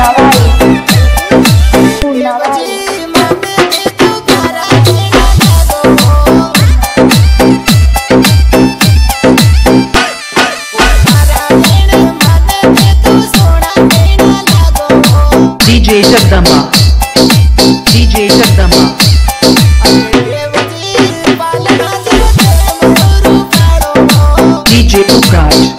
पुनावाई पुनावाई DJ Jagdamba. DJ Jagdamba. DJ Pukraj.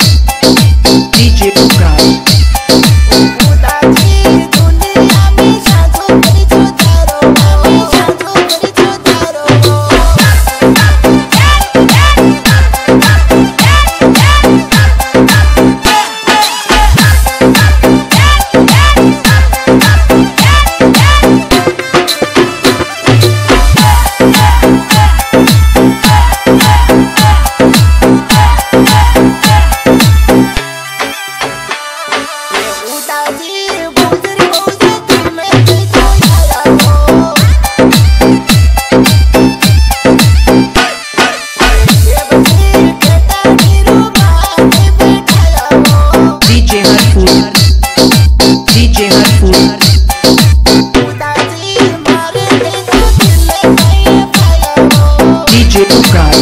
DJ Pukraj.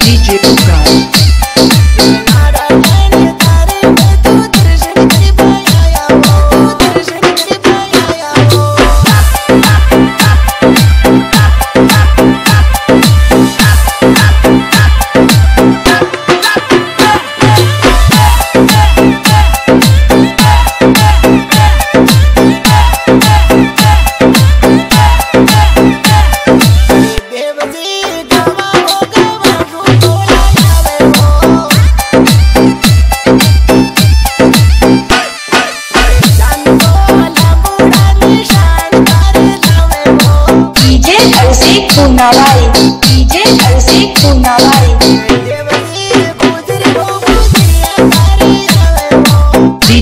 DJ Harpoon.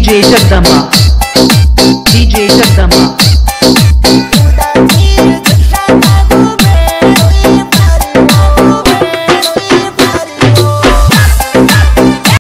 DJ Jagdamba.